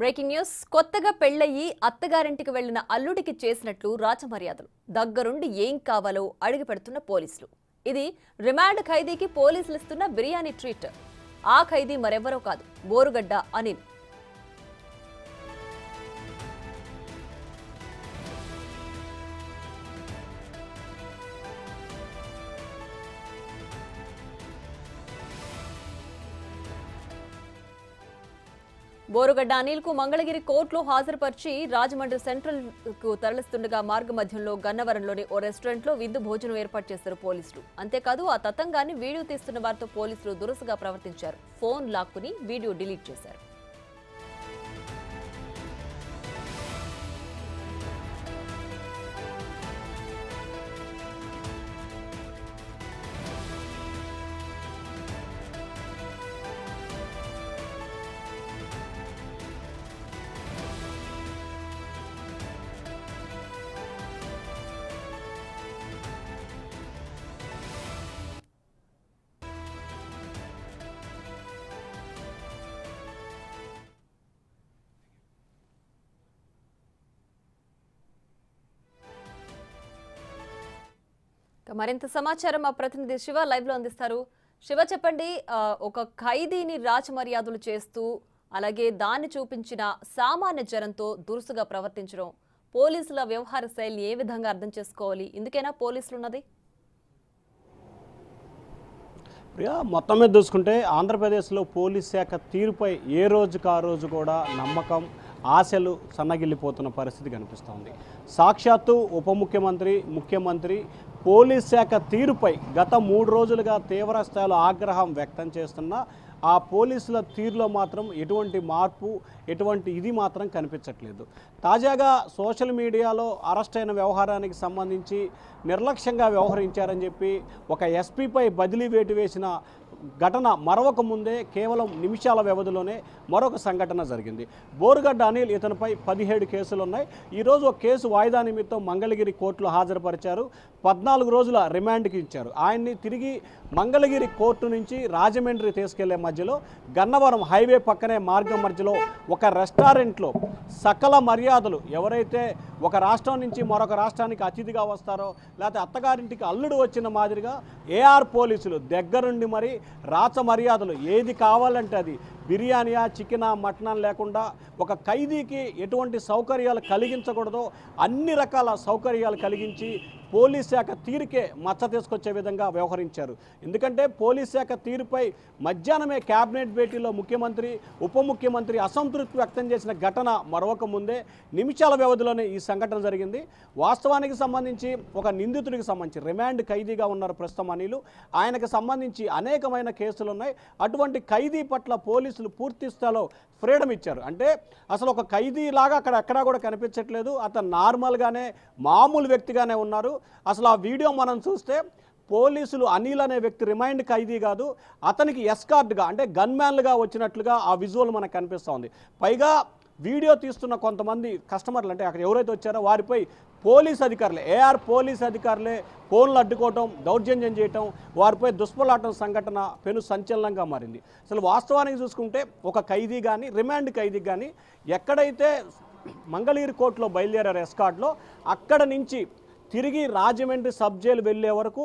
Breaking news. కొత్తగా పెళ్ళయ్యి అత్తగారింటికి వెళ్ళిన అల్లుడికి చేసినట్లు రాచమర్యాదలు దగ్గరుండి ఏం కావాలో అడిగి పెడుతున్న పోలీసులు. ఇది రిమాండ్ ఖైదీకి పోలీసులు ఇస్తున్న బిర్యానీ ట్రీట్. ఆ ఖైదీ మరెవరో కాదు బోరుగడ్డ అనిల్. బోరుగడ్డ అనిల్కు మంగళగిరి కోర్టులో హాజరుపరిచి రాజమండ్రి సెంట్రల్కు తరలిస్తుండగా మార్గ మధ్యంలో గన్నవరంలోని ఓ రెస్టారెంట్లో విందు భోజనం ఏర్పాటు చేశారు పోలీసులు. అంతేకాదు ఆ తతంగాన్ని వీడియో తీస్తున్న వారితో పోలీసులు దురుసుగా ప్రవర్తించారు. ఫోన్ లాక్కుని వీడియో డిలీట్ చేశారు. మరింత సమాచారం మా ప్రతినిధి శివ లైవ్లో అందిస్తారు. శివ చెప్పండి ఒక ఖైదీని రాచమర్యాదలు చేస్తూ అలాగే దాన్ని చూపించిన సామాన్య జనంతో దురుసుగా ప్రవర్తించడం పోలీసుల వ్యవహార శైలిని ఏ విధంగా అర్థం చేసుకోవాలి? ఇందుకైనా పోలీసులు ఉన్నది ప్రియా మొత్తం మీద చూసుకుంటే ఆంధ్రప్రదేశ్లో పోలీస్ శాఖ తీరుపై ఏ రోజుకు ఆ రోజు కూడా నమ్మకం ఆశలు సన్నగిల్లిపోతున్న పరిస్థితి కనిపిస్తోంది. సాక్షాత్తు ఉప ముఖ్యమంత్రి ముఖ్యమంత్రి పోలీస్ శాఖ తీరుపై గత మూడు రోజులుగా తీవ్ర స్థాయిలో ఆగ్రహం వ్యక్తం చేస్తున్న ఆ పోలీసుల తీరులో మాత్రం ఎటువంటి మార్పు ఎటువంటి ఇది మాత్రం కనిపించట్లేదు. తాజాగా సోషల్ మీడియాలో అరెస్ట్ అయిన వ్యవహారానికి సంబంధించి నిర్లక్ష్యంగా వ్యవహరించారని చెప్పి ఒక ఎస్పీపై బదిలీ వేటు వేసిన ఘటన మరొక ముందే కేవలం నిమిషాల వ్యవధిలోనే మరొక సంఘటన జరిగింది. బోరుగడ్డ అనిల్ ఇతనిపై పదిహేడు కేసులు ఉన్నాయి ఈరోజు ఒక కేసు వాయిదా నిమిత్తం మంగళగిరి కోర్టులో హాజరుపరిచారు. పద్నాలుగు రోజుల రిమాండ్కి ఇచ్చారు. ఆయన్ని తిరిగి మంగళగిరి కోర్టు నుంచి రాజమండ్రి తీసుకెళ్ళే మధ్యలో గన్నవరం హైవే పక్కనే మార్గం మధ్యలో ఒక రెస్టారెంట్లో సకల మర్యాదలు ఎవరైతే ఒక రాష్ట్రం నుంచి మరొక రాష్ట్రానికి అతిథిగా వస్తారో లేకపోతే అత్తగారింటికి అల్లుడు వచ్చిన మాదిరిగా ఏఆర్ పోలీసులు దగ్గరుండి మరి రాచ మర్యాదలు ఏది కావాలంటే అది బిర్యానీయా చికెనా మటనా లేకుండా ఒక ఖైదీకి ఎటువంటి సౌకర్యాలు కలిగించకూడదో అన్ని రకాల సౌకర్యాలు కలిగించి పోలీస్ శాఖ తీరుకే మచ్చ తీసుకొచ్చే విధంగా వ్యవహరించారు. ఎందుకంటే పోలీస్ శాఖ తీరుపై మధ్యాహ్నమే కేబినెట్ భేటీలో ముఖ్యమంత్రి ఉప ముఖ్యమంత్రి అసంతృప్తి వ్యక్తం చేసిన ఘటన మరొక ముందే నిమిషాల వ్యవధిలోనే ఈ సంఘటన జరిగింది. వాస్తవానికి సంబంధించి ఒక నిందితుడికి సంబంధించి రిమాండ్ ఖైదీగా ఉన్నారు ప్రస్తుతం అనిలు. ఆయనకు సంబంధించి అనేకమైన కేసులు ఉన్నాయి. అటువంటి ఖైదీ పట్ల పోలీసులు పూర్తి స్థాయిలో ఫ్రీడమ్ ఇచ్చారు. అంటే అసలు ఒక ఖైదీ లాగా అక్కడ ఎక్కడా కూడా కనిపించట్లేదు. అతను నార్మల్గానే మామూలు వ్యక్తిగానే ఉన్నారు. అసలు ఆ వీడియో మనం చూస్తే పోలీసులు అనిల్ అనే వ్యక్తి రిమైండ్ ఖైదీ కాదు అతనికి ఎస్కార్డ్గా అంటే గన్మ్యాన్లుగా వచ్చినట్లుగా ఆ విజువల్ మనకు కనిపిస్తూ ఉంది. పైగా వీడియో తీస్తున్న కొంతమంది కస్టమర్లు అంటే అక్కడ ఎవరైతే వచ్చారో వారిపై పోలీస్ అధికారులే ఏఆర్ పోలీస్ అధికారులే ఫోన్లు అడ్డుకోవటం దౌర్జన్యం చేయటం వారిపై దుష్పలాటం సంఘటన పెను సంచలనంగా మారింది. అసలు వాస్తవానికి చూసుకుంటే ఒక ఖైదీ కానీ రిమాండ్ ఖైదీ కానీ ఎక్కడైతే మంగళగిరి కోర్టులో బయలుదేరారు ఎస్కార్డ్లో అక్కడ నుంచి తిరిగి రాజమండ్రి సబ్ జైలు వెళ్ళే వరకు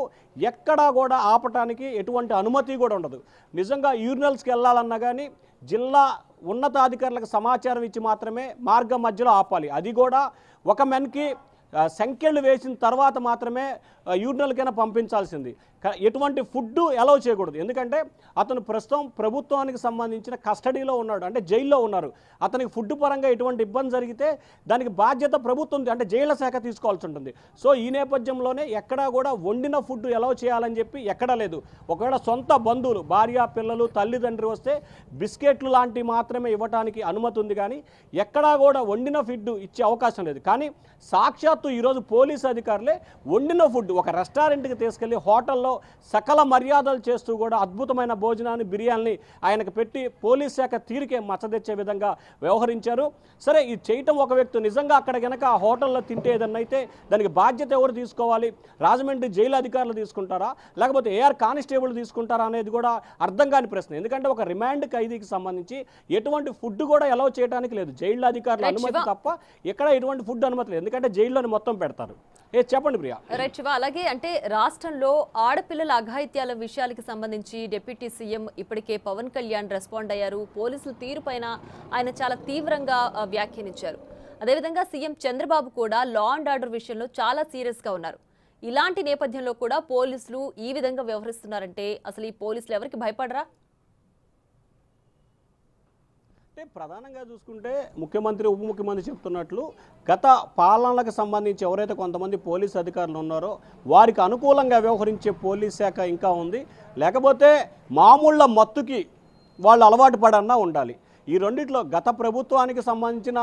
ఎక్కడా కూడా ఆపటానికి ఎటువంటి అనుమతి కూడా ఉండదు. నిజంగా యూరినల్స్కి వెళ్ళాలన్నా కానీ జిల్లా ఉన్నతాధికారులకు సమాచారం ఇచ్చి మాత్రమే మార్గం మధ్యలో ఆపాలి. అది కూడా ఒక మెన్కి సంఖ్యలు వేసిన తర్వాత మాత్రమే యూరినల్కైనా పంపించాల్సింది. ఎటువంటి ఫుడ్ అలౌ చేయకూడదు. ఎందుకంటే అతను ప్రస్తుతం ప్రభుత్వానికి సంబంధించిన కస్టడీలో ఉన్నాడు. అంటే జైల్లో ఉన్నారు. అతనికి ఫుడ్ పరంగా ఎటువంటి ఇబ్బంది జరిగితే దానికి బాధ్యత ప్రభుత్వం అంటే జైళ్ళ శాఖ తీసుకోవాల్సి ఉంటుంది. సో ఈ నేపథ్యంలోనే ఎక్కడా కూడా వండిన ఫుడ్ అలౌ చేయాలని చెప్పి ఎక్కడా లేదు. ఒకవేళ సొంత బంధువులు భార్య పిల్లలు తల్లిదండ్రి వస్తే బిస్కెట్లు లాంటివి మాత్రమే ఇవ్వడానికి అనుమతి ఉంది కానీ ఎక్కడా కూడా వండిన ఫుడ్ ఇచ్చే అవకాశం లేదు. కానీ సాక్షాత్తు ఈరోజు పోలీసు అధికారులే వండిన ఫుడ్ ఒక రెస్టారెంట్కి తీసుకెళ్ళి హోటల్లో సకల మర్యాదలు చేస్తూ కూడా అద్భుతమైన భోజనాన్ని బిర్యానీని ఆయనకు పెట్టి పోలీస్ శాఖ తీరికే మచ్చదెచ్చే విధంగా వ్యవహరించారు. సరే ఇది చేయటం ఒక వ్యక్తి నిజంగా అక్కడ గనక ఆ హోటల్లో తింటే ఏదన్నా అయితే దానికి బాధ్యత ఎవరు తీసుకోవాలి? రాజమండ్రి జైలు అధికారులు తీసుకుంటారా? లేకపోతే ఏఆర్ కానిస్టేబుల్ తీసుకుంటారా అనేది కూడా అర్థం కాని ప్రశ్న. ఎందుకంటే ఒక రిమాండ్ ఖైదీకి సంబంధించి ఎటువంటి ఫుడ్ కూడా అలౌ చేయడానికి లేదు. జైలు అధికారుల అనుమతి. తప్ప ఎక్కడ ఎటువంటి ఫుడ్ అనుమతి లేదు. ఎందుకంటే జైల్లోనే మొత్తం పెడతారు. ఏ చెప్పండి ప్రియా. అలాగే అంటే రాష్ట్రంలో ఆడపిల్లల అఘాయిత్యాల విషయాలకి సంబంధించి డిప్యూటీ సీఎం ఇప్పటికే పవన్ కళ్యాణ్ రెస్పాండ్ అయ్యారు. పోలీసుల తీరుపైన ఆయన చాలా తీవ్రంగా వ్యాఖ్యానించారు. అదేవిధంగా సీఎం చంద్రబాబు కూడా లా అండ్ ఆర్డర్ విషయంలో చాలా సీరియస్గా ఉన్నారు. ఇలాంటి నేపథ్యంలో కూడా పోలీసులు ఈ విధంగా వ్యవహరిస్తున్నారంటే అసలు ఈ పోలీసులు ఎవరికి భయపడరా? అంటే ప్రధానంగా చూసుకుంటే ముఖ్యమంత్రి ఉప ముఖ్యమంత్రి చెప్తున్నట్లు గత పాలనలకు సంబంధించి ఎవరైతే కొంతమంది పోలీస్ అధికారులు ఉన్నారో వారికి అనుకూలంగా వ్యవహరించే పోలీస్ శాఖ ఇంకా ఉంది. లేకపోతే మామూళ్ళ మత్తుకి వాళ్ళు అలవాటు పడన్నా ఉండాలి. ఈ రెండిట్లో గత ప్రభుత్వానికి సంబంధించిన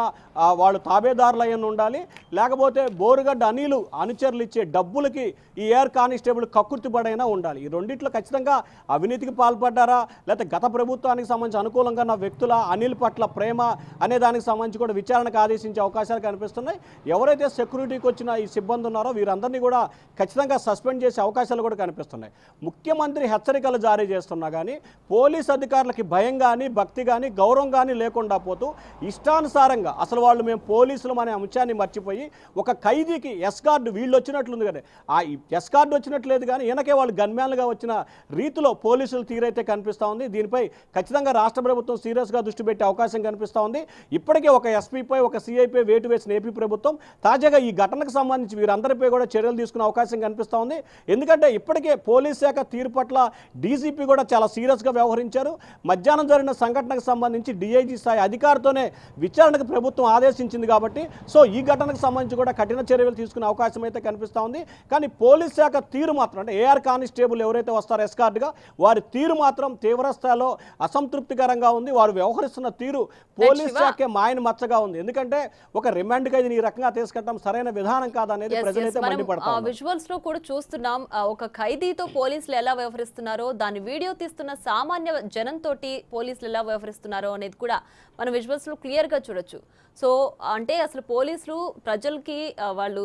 వాళ్ళు తాబేదారులు అయ్యని ఉండాలి. లేకపోతే బోరుగడ్డ అనిలు అనుచరులు ఇచ్చే డబ్బులకి ఈ ఎయిర్ కానిస్టేబుల్ కక్కుర్తిపడైనా ఉండాలి. ఈ రెండిట్లో ఖచ్చితంగా అవినీతికి పాల్పడ్డారా? లేకపోతే గత ప్రభుత్వానికి సంబంధించి అనుకూలంగా ఉన్న వ్యక్తుల అనిల్ పట్ల ప్రేమ అనే దానికి సంబంధించి కూడా విచారణకు ఆదేశించే అవకాశాలు కనిపిస్తున్నాయి. ఎవరైతే సెక్యూరిటీకి వచ్చిన ఈ సిబ్బంది ఉన్నారో వీరందరినీ కూడా ఖచ్చితంగా సస్పెండ్ చేసే అవకాశాలు కూడా కనిపిస్తున్నాయి. ముఖ్యమంత్రి హెచ్చరికలు జారీ చేస్తున్నా కానీ పోలీస్ అధికారులకి భయం కానీ భక్తి కానీ గౌరవం కానీ లేకుండా పోతూ ఇష్టానుసారంగా అసలు వాళ్ళు మేము పోలీసులు అనే అంశాన్ని మర్చిపోయి ఒక ఖైదీకి ఎస్కార్డు వీళ్ళు వచ్చినట్లుంది కదా. ఆ ఎస్కార్డు వచ్చినట్లేదు కానీ వెనకే వాళ్ళు గన్మ్యాన్లుగా వచ్చిన రీతిలో పోలీసులు తీరైతే కనిపిస్తూ ఉంది. దీనిపై ఖచ్చితంగా రాష్ట్ర ప్రభుత్వం సీరియస్గా దృష్టి పెట్టే అవకాశం కనిపిస్తూ ఉంది. ఇప్పటికే ఒక ఎస్పీపై ఒక సీఐపై వేటు వేసిన ఏపీ ప్రభుత్వం తాజాగా ఈ ఘటనకు సంబంధించి వీరందరిపై కూడా చర్యలు తీసుకునే అవకాశం కనిపిస్తూ ఉంది. ఎందుకంటే ఇప్పటికే పోలీస్ శాఖ తీరు పట్ల డీజీపీ కూడా చాలా సీరియస్గా వ్యవహరించారు. మధ్యాహ్నం జరిగిన సంఘటనకు సంబంధించి డిఐజీ స్థాయి అధికారితోనే విచారణకు ప్రభుత్వం ఆదేశించింది కాబట్టి సో ఈ ఘటనకు సంబంధించి కూడా కఠిన చర్యలు తీసుకునే అవకాశం అయితే కనిపిస్తూ ఉంది. కానీ పోలీస్ శాఖ తీరు మాత్రం అంటే ఏఆర్ కానిస్టేబుల్ ఎవరైతే వస్తారో ఎస్కార్డ్గా వారి తీరు మాత్రం తీవ్ర స్థాయిలో అసంతృప్తికరంగా ఉంది. వారు వ్యవహరిస్తున్న తీరు పోలీస్. శాఖ మాయన మచ్చగా ఉంది. ఎందుకంటే ఒక రిమాండ్ ఖైదీని ఈ రకంగా తీసుకెళ్ళడం సరైన విధానం కాదనేది ప్రజలైతే మండిపడతారు విజువల్స్లో కూడా చూస్తున్నాం. ఒక ఖైదీతో పోలీసులు ఎలా వ్యవహరిస్తున్నారో దాని వీడియో తీస్తున్న సామాన్య జనంతో పోలీసులు ఎలా వ్యవహరిస్తున్నారో అనేది కూడా మన విజువల్స్లో క్లియర్గా చూడొచ్చు. సో అంటే అసలు పోలీసులు ప్రజలకి వాళ్ళు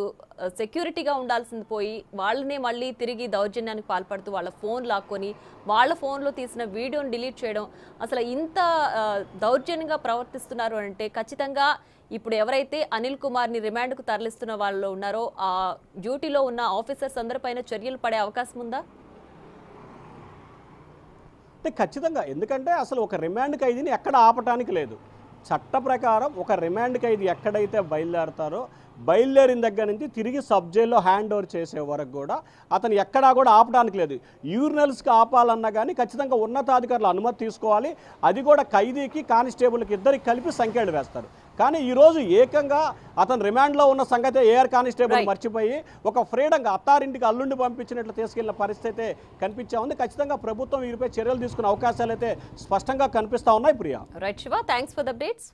సెక్యూరిటీగా ఉండాల్సింది పోయి వాళ్ళనే మళ్ళీ తిరిగి దౌర్జన్యానికి పాల్పడుతూ వాళ్ళ ఫోన్ లాక్కొని వాళ్ళ ఫోన్లో తీసిన వీడియోని డిలీట్ చేయడం అసలు ఇంత దౌర్జన్యంగా ప్రవర్తిస్తున్నారు అంటే ఖచ్చితంగా ఇప్పుడు ఎవరైతే అనిల్ కుమార్ని రిమాండ్కు తరలిస్తున్న వాళ్ళు ఉన్నారో ఆ డ్యూటీలో ఉన్న ఆఫీసర్స్ అందరిపైన చర్యలు పడే అవకాశం ఉందా? అంటే ఖచ్చితంగా. ఎందుకంటే అసలు ఒక రిమాండ్ ఖైదీని ఎక్కడ ఆపటానికి లేదు. చట్ట ప్రకారం ఒక రిమాండ్ ఖైదీ ఎక్కడైతే బయలుదేరతారో బయలుదేరిన దగ్గర నుంచి తిరిగి సబ్ జైల్లో హ్యాండ్ ఓవర్ చేసే వరకు కూడా అతను ఎక్కడా కూడా ఆపడానికి లేదు. యూరినల్స్కి ఆపాలన్నా కానీ ఖచ్చితంగా ఉన్నతాధికారులు అనుమతి తీసుకోవాలి. అది కూడా ఖైదీకి కానిస్టేబుల్కి ఇద్దరికి కలిపి సంఖ్యలు వేస్తారు. కానీ ఈరోజు ఏకంగా అతను రిమాండ్లో ఉన్న సంగతి ఏఆర్ కానిస్టేబుల్. మర్చిపోయి ఒక ఫ్రీడంగా అత్తారింటికి అల్లుండి పంపించినట్లు తీసుకెళ్ళిన పరిస్థితి అయితే కనిపించా ఉంది. ఖచ్చితంగా ప్రభుత్వం వీరిపై చర్యలు తీసుకునే అవకాశాలు అయితే స్పష్టంగా కనిపిస్తా ఉన్నాయి. Priya. Right Shiva thanks for the updates